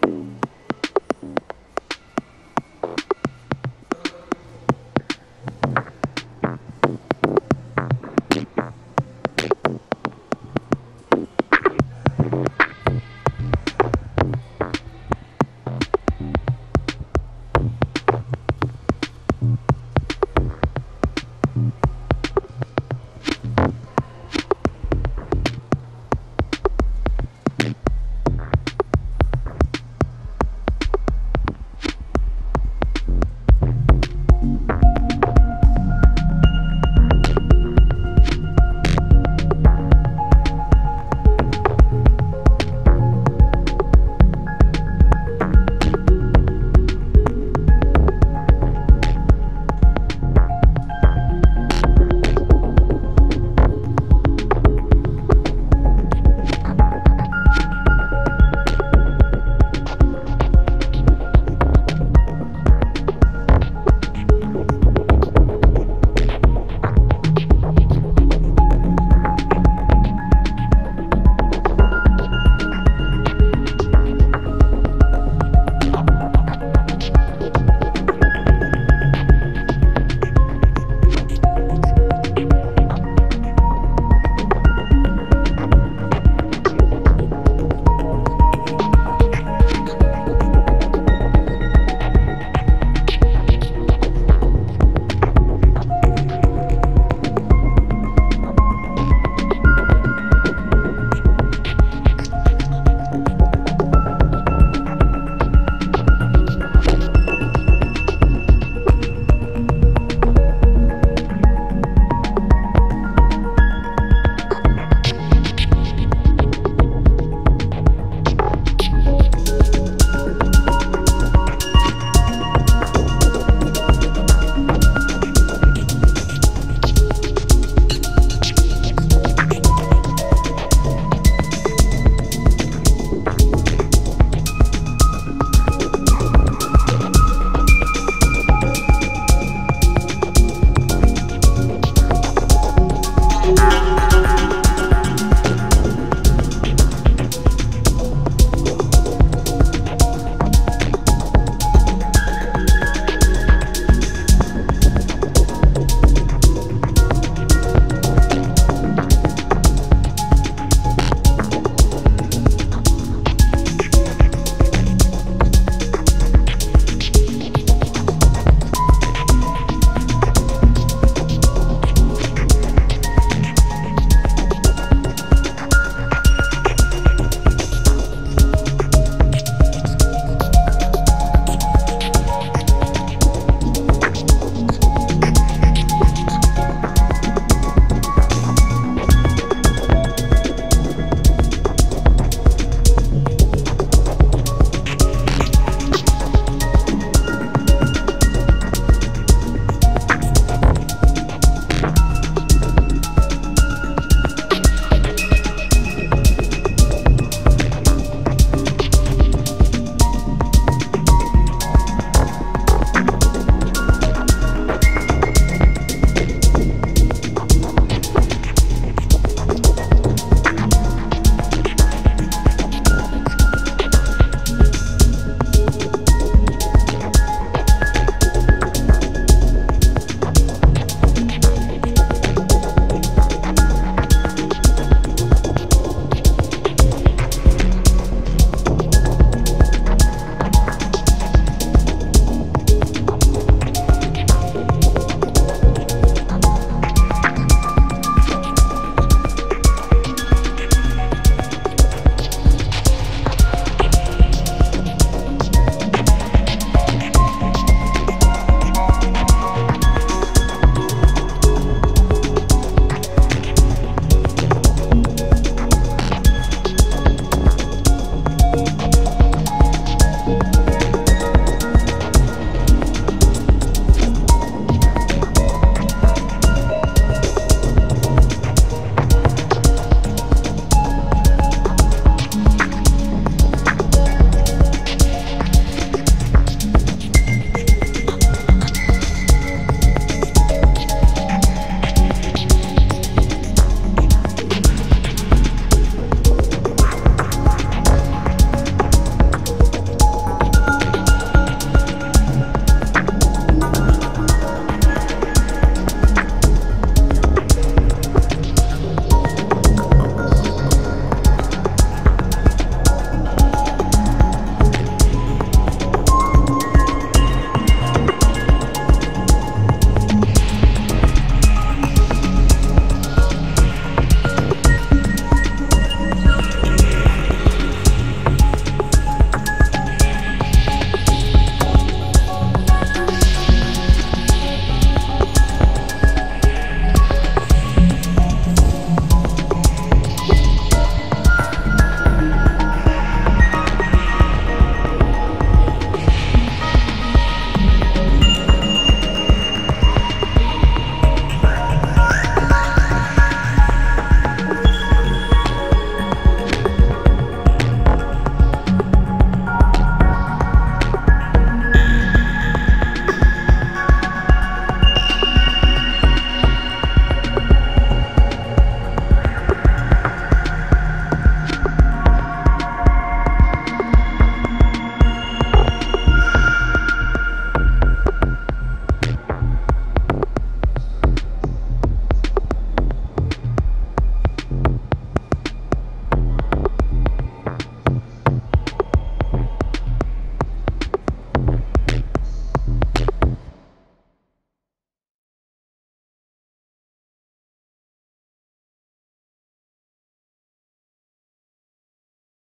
Boom.